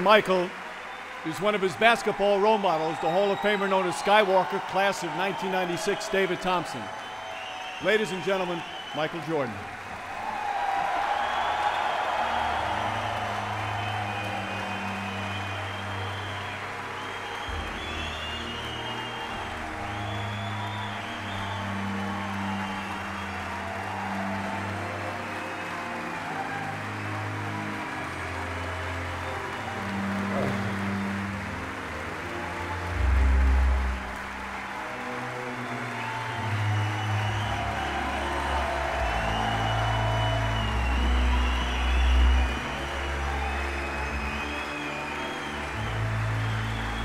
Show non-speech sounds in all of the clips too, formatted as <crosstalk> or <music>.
Michael is one of his basketball role models, the Hall of Famer known as Skywalker, class of 1996, David Thompson. Ladies and gentlemen, Michael Jordan.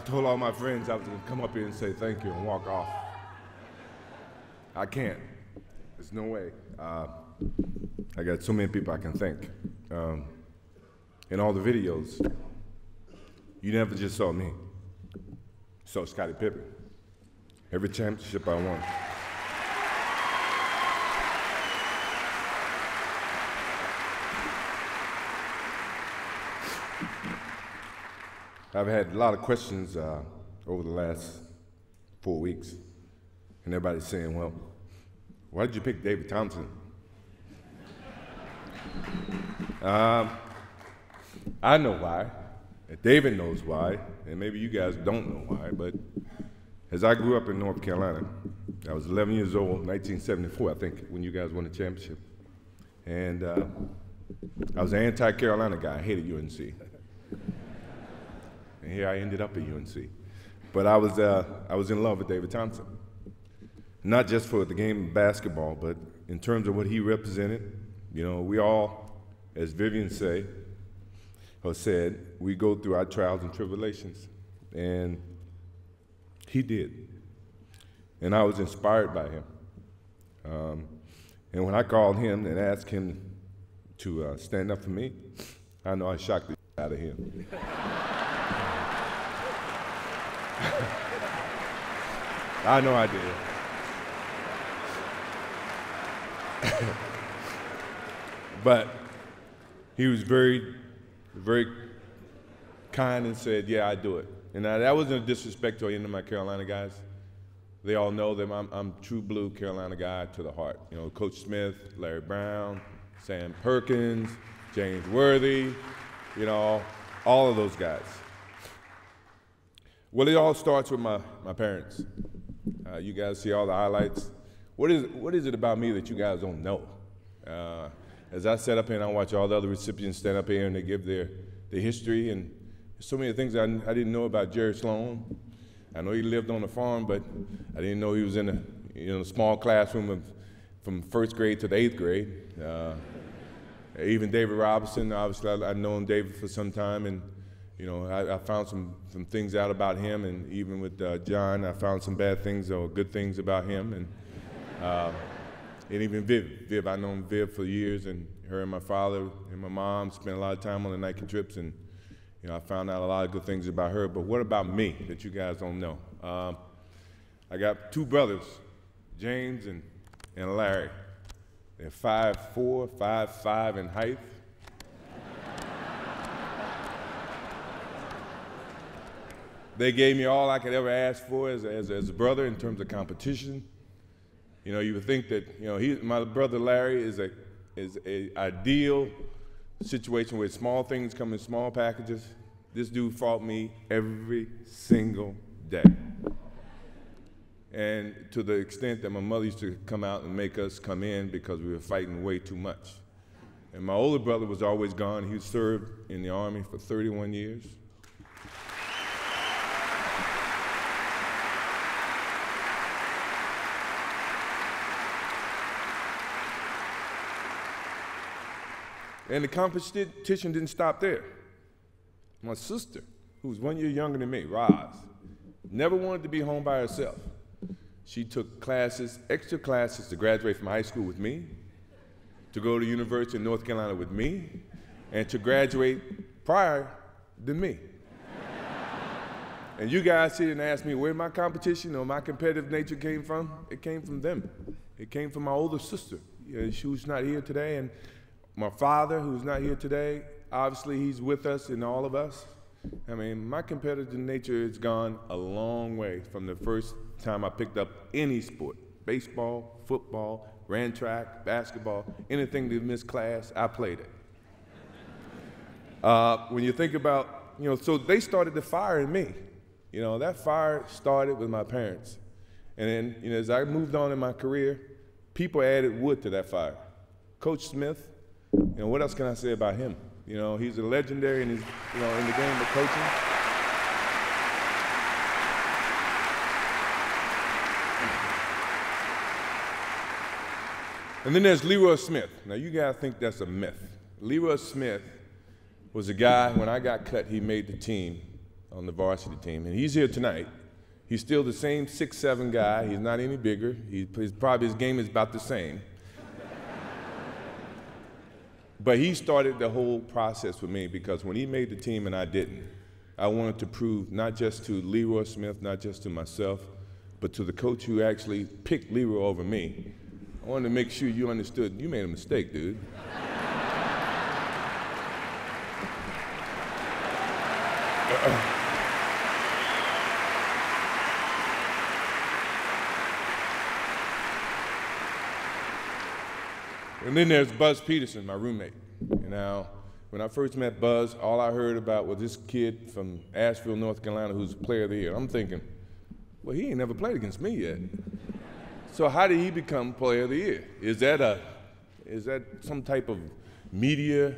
I told all my friends I was going to come up here and say thank you and walk off. I can't. There's no way. Uh, I got so many people I can thank. Um, in all the videos, you never just saw me. You saw Scottie Pippen. Every championship I won. I've had a lot of questions uh, over the last four weeks, and everybody's saying, well, why did you pick David Thompson? <laughs> um, I know why. David knows why, and maybe you guys don't know why, but as I grew up in North Carolina, I was 11 years old, 1974, I think, when you guys won the championship. And uh, I was an anti Carolina guy. I hated UNC. And here I ended up at UNC. But I was, uh, I was in love with David Thompson. Not just for the game of basketball, but in terms of what he represented. You know, we all, as Vivian say, or said, we go through our trials and tribulations. And he did. And I was inspired by him. Um, and when I called him and asked him to uh, stand up for me, I know I shocked the out of him. <laughs> I know I did. <laughs> but he was very, very kind and said, Yeah, I do it. And now, that wasn't a disrespect to any of my Carolina guys. They all know that I'm, I'm true blue Carolina guy to the heart. You know, Coach Smith, Larry Brown, Sam Perkins, James Worthy, you know, all of those guys. Well, it all starts with my, my parents. Uh, you guys see all the highlights. What is, what is it about me that you guys don't know? Uh, as I set up here and I watch all the other recipients stand up here and they give their, their history and so many things I, I didn't know about Jerry Sloan. I know he lived on a farm, but I didn't know he was in a you know, small classroom of, from first grade to the eighth grade. Uh, even David Robinson, obviously, I, I've known David for some time, and you know, I, I, found some, some things out about him, and even with uh, John, I found some bad things or good things about him, and uh, and even Viv, Viv, I known Viv for years, and her and my father and my mom spent a lot of time on the Nike trips, and you know, I found out a lot of good things about her. But what about me that you guys don't know? Um, I got two brothers, James and, and Larry. They're five four, five five in height. They gave me all I could ever ask for as, as, as a brother in terms of competition. You know, you would think that, you know, he, my brother Larry is a, is a ideal situation where small things come in small packages. This dude fought me every single day. And to the extent that my mother used to come out and make us come in because we were fighting way too much. And my older brother was always gone. He served in the Army for 31 years. And the competition didn't stop there. My sister, who's one year younger than me, Roz, never wanted to be home by herself. She took classes, extra classes to graduate from high school with me, to go to University in North Carolina with me, and to graduate prior than me. and you guys sit and ask me where my competition or my competitive nature came from. It came from them. It came from my older sister. she was not here today, and my father, who's not here today, obviously he's with us and all of us. I mean, my competitive nature has gone a long way from the first time I picked up any sport baseball, football, ran track, basketball, anything that missed class, I played it. <laughs> Uh, when you think about, you know, so they started the fire in me. You know, that fire started with my parents. And then, you know, as I moved on in my career, people added wood to that fire. Coach Smith, know, what else can I say about him? You know, he's a legendary in his, you know, in the game of coaching. And then there's Leroy Smith. Now you gotta think that's a myth. Leroy Smith was a guy, when I got cut, he made the team on the varsity team. And he's here tonight. He's still the same six seven guy. He's not any bigger. He, probably his game is about the same. But he started the whole process with me because when he made the team and I didn't, I wanted to prove not just to Leroy Smith, not just to myself, but to the coach who actually picked Leroy over me. I wanted to make sure you understood you made a mistake, dude. <laughs> and then there's Buzz Peterson, my roommate. You know, when I first met Buzz, all I heard about was this kid from Asheville, North Carolina, who's a player of the year. I'm thinking, well, he ain't never played against me yet. so how did he become player of the year? Is that a, is that some type of media,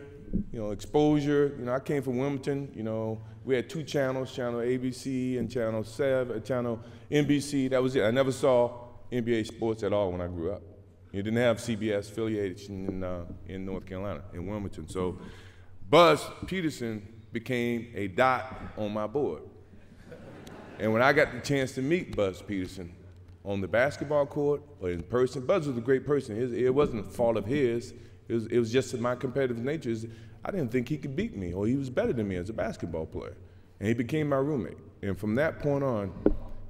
you know, exposure? You know, I came from Wilmington. You know, we had two channels, channel ABC and channel Seven, uh, channel NBC. That was it. I never saw NBA sports at all when I grew up. You didn't have CBS affiliation in, uh, in North Carolina, in Wilmington. So Buzz Peterson became a dot on my board. And when I got the chance to meet Buzz Peterson on the basketball court or in person, Buzz was a great person. It wasn't a fault of his. It was, it was just my competitive nature. I didn't think he could beat me or he was better than me as a basketball player. And he became my roommate. And from that point on,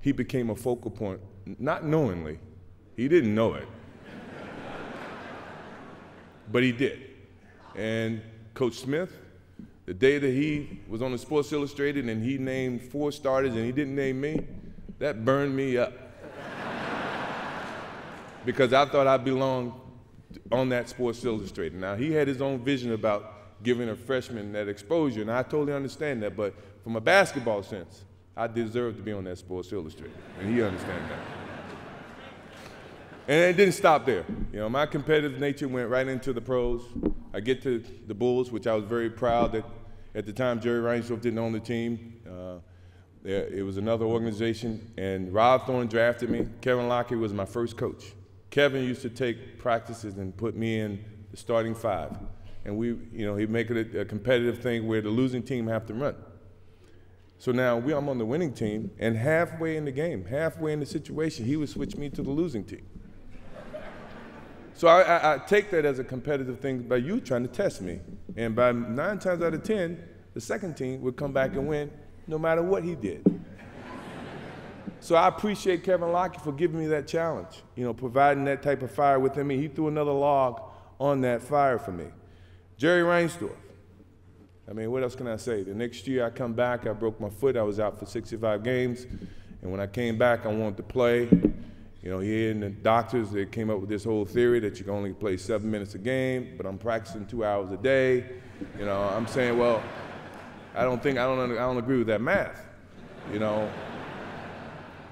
he became a focal point, not knowingly. He didn't know it. But he did. And Coach Smith, the day that he was on the Sports Illustrated and he named four starters and he didn't name me, that burned me up. <laughs> because I thought I belonged on that Sports Illustrated. Now, he had his own vision about giving a freshman that exposure, and I totally understand that. But from a basketball sense, I deserve to be on that Sports Illustrated, and he understands that. And it didn't stop there. You know, my competitive nature went right into the pros. I get to the Bulls, which I was very proud that at the time Jerry Reinsdorf didn't own the team. Uh, it was another organization, and Rod Thorn drafted me. Kevin Loughery was my first coach. Kevin used to take practices and put me in the starting five and we, you know, he'd make it a, competitive thing where the losing team have to run. So now we, I'm on the winning team, and halfway in the game, halfway in the situation, he would switch me to the losing team. So I, I, I, take that as a competitive thing by you trying to test me. And by nine times out of 10, the second team would come back and win no matter what he did. so I appreciate Kevin Loughery for giving me that challenge, you know, providing that type of fire within me. He threw another log on that fire for me. Jerry Reinsdorf. I mean, what else can I say? The next year I come back, I broke my foot. I was out for 65 games. And when I came back, I wanted to play. You know, here in the doctors, they came up with this whole theory that you can only play seven minutes a game, but I'm practicing two hours a day. You know, I'm saying, well, I don't think, I don't, I don't agree with that math. You know,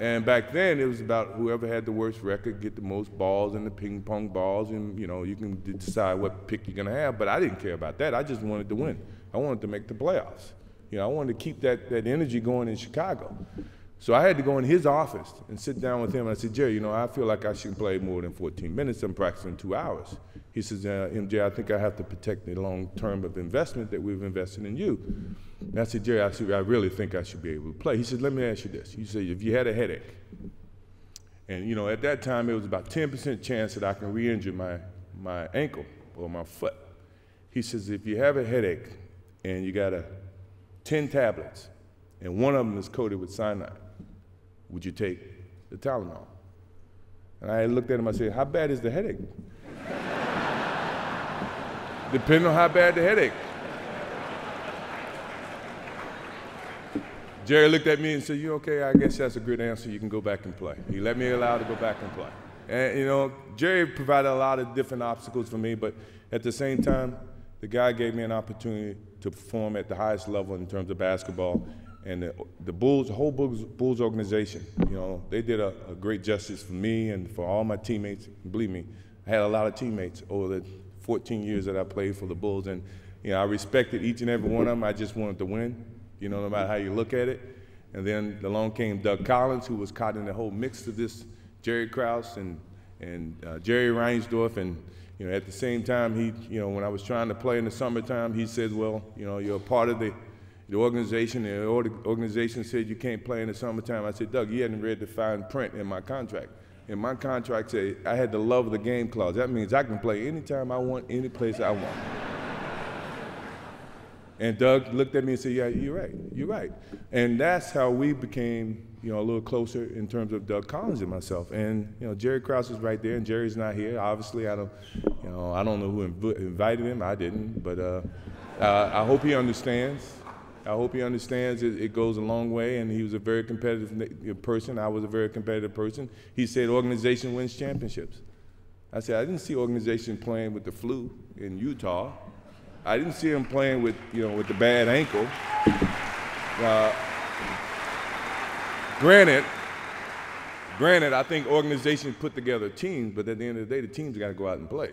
and back then, it was about whoever had the worst record get the most balls and the ping pong balls, and you know you can decide what pick you're gonna have. But I didn't care about that. I just wanted to win. I wanted to make the playoffs. You know, I wanted to keep that, that energy going in Chicago. So I had to go in his office and sit down with him. And I said, Jerry, you know, I feel like I shouldn't play more than 14 minutes. I'm practicing two hours. He says, uh, MJ, I think I have to protect the long term of investment that we've invested in you. And I said, Jerry, I, said, I really think I should be able to play. He said, let me ask you this. He said, if you had a headache, and you know, at that time it was about 10% chance that I can re-injure my, my ankle or my foot. He says, if you have a headache and you got a 10 tablets and one of them is coated with cyanide, would you take the Tylenol? And I looked at him, I said, how bad is the headache? <laughs> Depending on how bad the headache. Jerry looked at me and said, you okay? I guess that's a good answer. You can go back and play. He let me allow to go back and play. And, you know, Jerry provided a lot of different obstacles for me, but at the same time, the guy gave me an opportunity to perform at the highest level in terms of basketball and the, the Bulls, the whole Bulls, Bulls organization, you know, they did a, a, great justice for me and for all my teammates. Believe me, I had a lot of teammates over the 14 years that I played for the Bulls, and you know, I respected each and every one of them. I just wanted to win, you know, no matter how you look at it. And then along came Doug Collins, who was caught in the whole mix of this Jerry Krause and and uh, Jerry Reinsdorf, and you know, at the same time, he, you know, when I was trying to play in the summertime, he said, "Well, you know, you're a part of the the organization, the organization said you can't play in the summertime. I said, Doug, you hadn't read the fine print in my contract. In my contract said I had the love of the game clause. That means I can play anytime I want, any place I want. and Doug looked at me and said, Yeah, you're right. You're right. And that's how we became, you know, a little closer in terms of Doug Collins and myself. And you know, Jerry Krause is right there, and Jerry's not here. Obviously, I don't, you know, I don't know who inv- invited him. I didn't, but uh, uh, I hope he understands. I hope he understands it, it, goes a long way, and he was a very competitive person. I was a very competitive person. He said organization wins championships. I said, I didn't see organization playing with the flu in Utah. I didn't see him playing with, you know, with the bad ankle. Uh, granted, granted, I think organizations put together teams, but at the end of the day, the teams got to go out and play.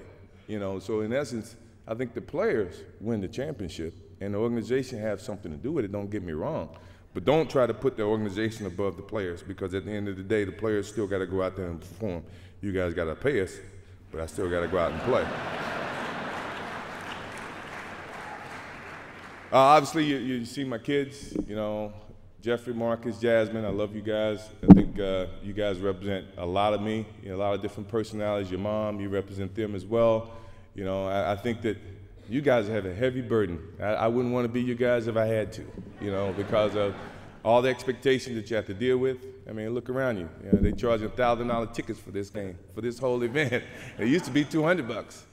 You know, so in essence, I think the players win the championship and the organization has something to do with it, don't get me wrong. But don't try to put the organization above the players because at the end of the day, the players still got to go out there and perform. You guys got to pay us, but I still got to go out and play. Uh, obviously, you, you, see my kids, you know, Jeffrey, Marcus, Jasmine, I love you guys. I think uh, you guys represent a lot of me, you know, a lot of different personalities. Your mom, you represent them as well. You know, I, I think that you guys have a heavy burden. I, I wouldn't want to be you guys if I had to, you know, because of all the expectations that you have to deal with. I mean, look around you. you know, they charge you thousand dollar tickets for this game, for this whole event. <laughs> It used to be two hundred bucks.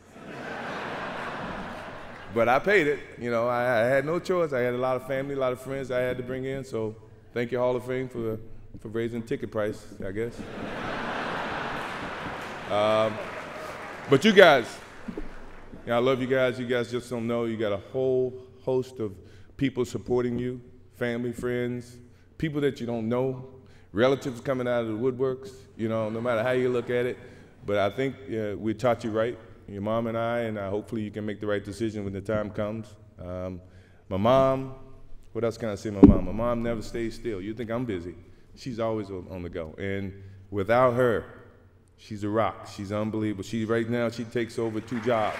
but I paid it. You know, I, I, had no choice. I had a lot of family, a lot of friends I had to bring in. So, thank you Hall of Fame for for raising ticket price. I guess. <laughs> um, but you guys, yeah, I love you guys. You guys just don't know. You got a whole host of people supporting you family, friends, people that you don't know, relatives coming out of the woodworks, you know, no matter how you look at it. But I think uh, we taught you right, your mom and I, and uh, hopefully you can make the right decision when the time comes. Um, my mom, what else can I say my mom? My mom never stays still. You think I'm busy. She's always on, on the go. And without her, she's a rock. She's unbelievable. She right now, she takes over two jobs.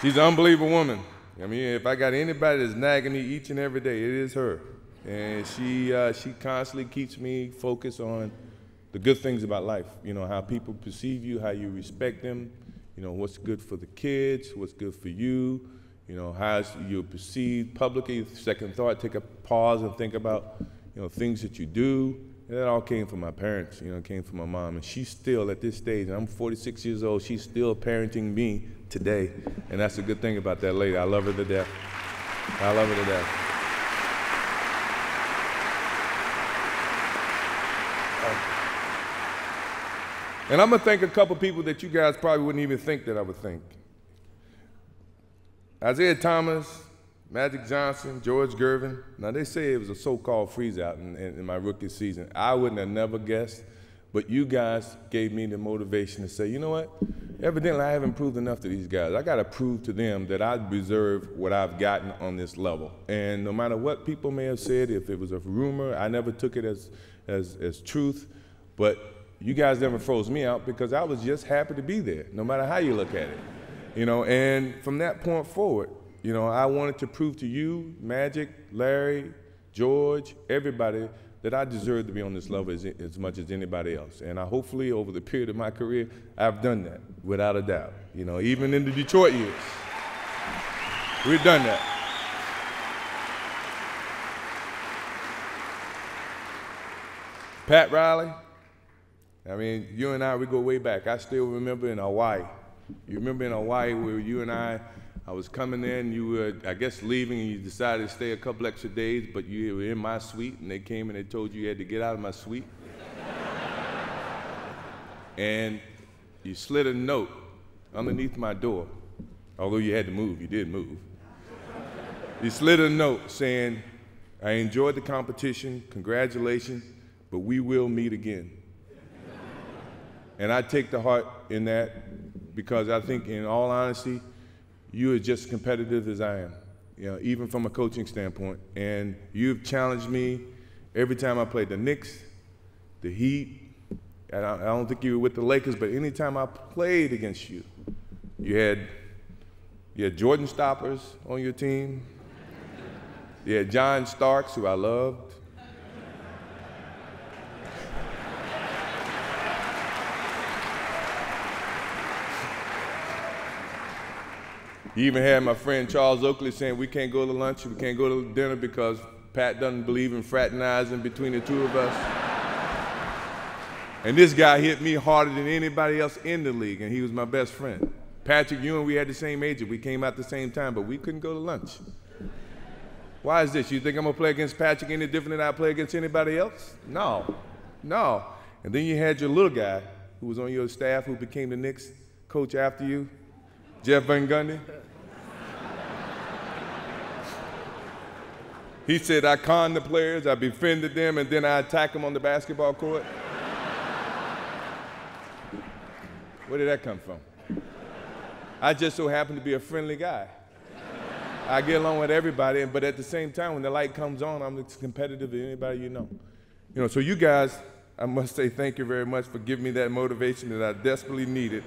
She's an unbelievable woman. I mean, if I got anybody that's nagging me each and every day, it is her. And she, uh, she constantly keeps me focused on the good things about life. You know, how people perceive you, how you respect them, you know, what's good for the kids, what's good for you, you know, how you're perceived publicly. Second thought, take a pause and think about, you know, things that you do. And that all came from my parents, you know, came from my mom. And she's still at this stage, and I'm 46 years old, she's still parenting me today. And that's a good thing about that lady. I love her to death. I love her to death. And I'm to thank a couple people that you guys probably wouldn't even think that I would thank. Isiah Thomas, Magic Johnson, George Gervin. Now, they say it was a so called freeze out in, in, in, my rookie season. I wouldn't have never guessed, But you guys gave me the motivation to say, you know what? Evidently, I haven't proved enough to these guys. I got to prove to them that I deserve what I've gotten on this level. And no matter what people may have said, if it was a rumor, I never took it as, as, as truth. But you guys never froze me out because I was just happy to be there, no matter how you look at it. You know, and from that point forward, you know, I wanted to prove to you, Magic, Larry, George, everybody, that I deserve to be on this level as, as much as anybody else. And I hopefully, over the period of my career, I've done that without a doubt. You know, even in the Detroit years, we've done that. Pat Riley, I mean, you and I, we go way back. I still remember in Hawaii. You remember in Hawaii where you and I I was coming in, you were, I guess, leaving, and you decided to stay a couple extra days, but you were in my suite, and they came and they told you you had to get out of my suite. and you slid a note underneath my door, although you had to move, you did move. you slid a note saying, I enjoyed the competition, congratulations, but we will meet again. and I take the heart in that because I think, in all honesty, you are just as competitive as I am, you know, even from a coaching standpoint. And you've challenged me every time I played the Knicks, the Heat. And I, I don't think you were with the Lakers, but anytime I played against you, you had you had Jordan Stoppers on your team. You had John Starks, who I loved. You even had my friend Charles Oakley saying we can't go to lunch, we can't go to dinner because Pat doesn't believe in fraternizing between the two of us. and this guy hit me harder than anybody else in the league, and he was my best friend. Patrick Ewing, we had the same age, we came out the same time, but we couldn't go to lunch. Why is this? You think I'm gonna play against Patrick any different than I play against anybody else? No, no. And then you had your little guy who was on your staff who became the Knicks coach after you, Jeff Van Gundy. He said, I con the players, I befriended them, and then I attack them on the basketball court. Where did that come from? I just so happen to be a friendly guy. I get along with everybody, but at the same time, when the light comes on, I'm as competitive as anybody you know. You know, so you guys, I must say thank you very much for giving me that motivation that I desperately needed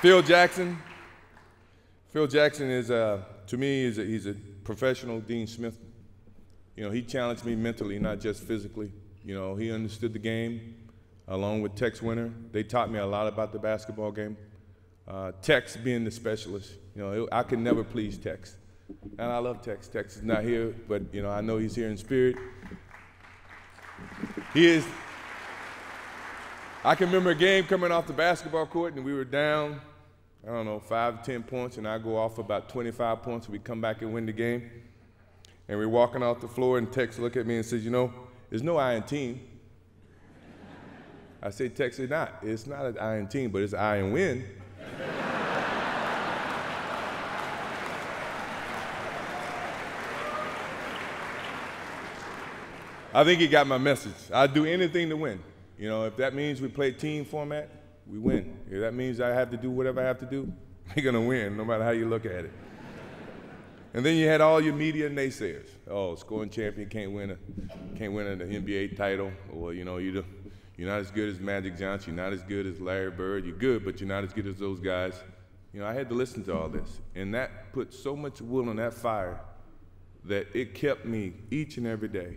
Phil Jackson. Phil Jackson is, uh, to me, is a, he's a professional Dean Smith. You know, he challenged me mentally, not just physically. You know, he understood the game, along with Tex Winter. They taught me a lot about the basketball game. Uh, Tex being the specialist, you know, I can never please Tex. And I love Tex. Tex is not here, but, you know, I know he's here in spirit. He is, I can remember a game coming off the basketball court, and we were down I don't know, five 10 points, and I go off about 25 points, we come back and win the game. And we're walking off the floor, and Tex look at me and says, you know, there's no iron team. I say, Tex, it's not. It's not an iron team, but it's I iron win. I think he got my message. I'd do anything to win. You know, if that means we play team format, we win. If that means I have to do whatever I have to do, <laughs> we're gonna win, no matter how you look at it. And then you had all your media naysayers. Oh, scoring champion can't win a can't win an NBA title, or you know you you're not as good as Magic Johnson, you're not as good as Larry Bird. You're good, but you're not as good as those guys. You know, I had to listen to all this, and that put so much wood on that fire that it kept me each and every day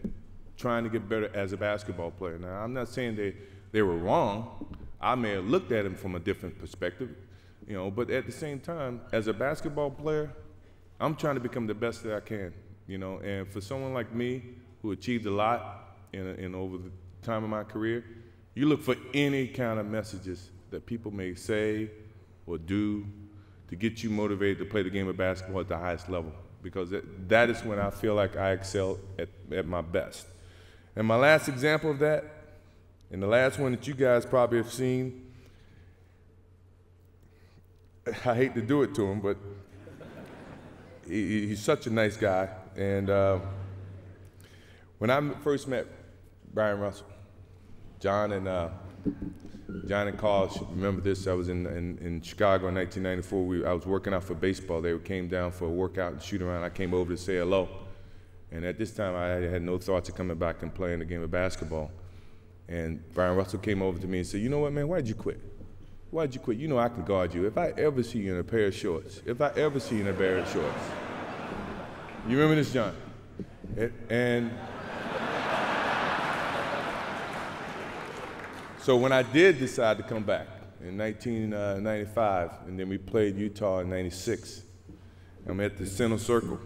trying to get better as a basketball player. Now, I'm not saying they they were wrong. I may have looked at him from a different perspective, you know, but at the same time, as a basketball player, I'm trying to become the best that I can, you know, and for someone like me who achieved a lot in, in over the time of my career, you look for any kind of messages that people may say or do to get you motivated to play the game of basketball at the highest level because that, is when I feel like I excel at, at my best. And my last example of that and the last one that you guys probably have seen, I hate to do it to him, but he, he's such a nice guy. And uh, when I first met Bryon Russell, John and uh, John and Carl remember this. I was in, in, in Chicago in 1994. We, I was working out for baseball. They came down for a workout and shoot around. I came over to say hello. And at this time, I had no thoughts of coming back and playing a game of basketball. And Bryon Russell came over to me and said, You know what, man, why'd you quit? Why'd you quit? You know I can guard you. If I ever see you in a pair of shorts, if I ever see you in a pair of shorts. You remember this, John? And so when I did decide to come back in 1995, uh, and then we played Utah in 96, I'm at the center circle,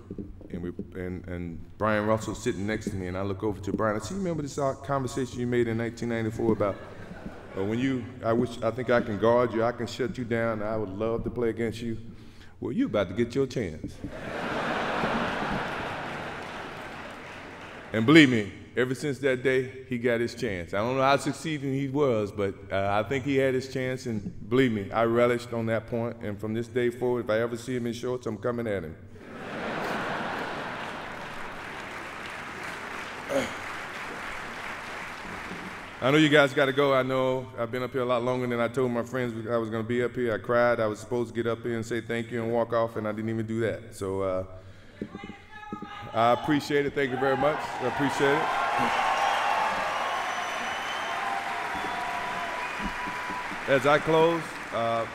and, we, and, and Bryon Russell sitting next to me, and I look over to Bryon. I you remember this uh, conversation you made in 1994 about uh, when you, I wish, I think I can guard you, I can shut you down, I would love to play against you. Well, you about to get your chance. and believe me, ever since that day, he got his chance. I don't know how succeeding he was, but uh, I think he had his chance, and believe me, I relished on that point. And from this day forward, if I ever see him in shorts, I'm coming at him. I know you guys got to go. I know I've been up here a lot longer than I told my friends I was going to be up here. I cried. I was supposed to get up here and say thank you and walk off, and I didn't even do that. So uh, I appreciate it. Thank you very much. I appreciate it. As I close, uh,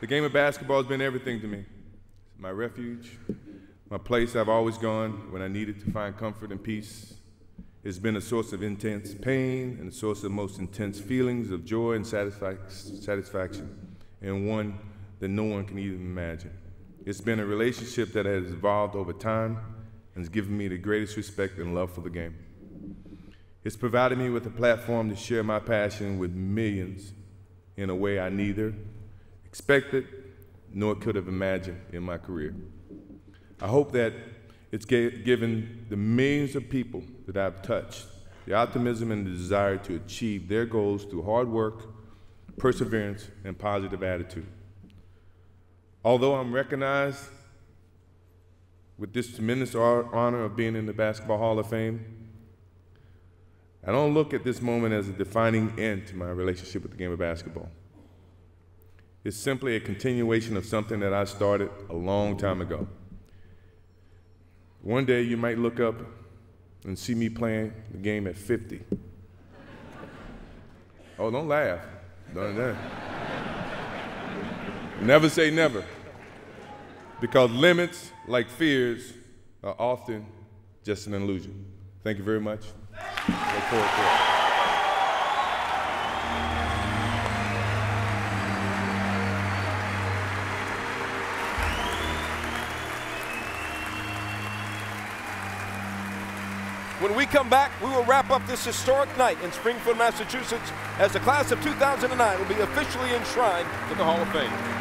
the game of basketball has been everything to me. My refuge, my place I've always gone when I needed to find comfort and peace it's been a source of intense pain and a source of most intense feelings of joy and satisfaction, and one that no one can even imagine. It's been a relationship that has evolved over time and has given me the greatest respect and love for the game. It's provided me with a platform to share my passion with millions in a way I neither expected nor could have imagined in my career. I hope that it's given the millions of people that I've touched the optimism and the desire to achieve their goals through hard work, perseverance, and positive attitude. Although I'm recognized with this tremendous honor of being in the Basketball Hall of Fame, I don't look at this moment as a defining end to my relationship with the game of basketball. It's simply a continuation of something that I started a long time ago. One day you might look up and see me playing the game at 50. Oh, don't laugh. Don't, never say never. Because limits, like fears, are often just an illusion. Thank you very much. When we come back, we will wrap up this historic night in Springfield, Massachusetts, as the class of 2009 will be officially enshrined in the Hall of Fame.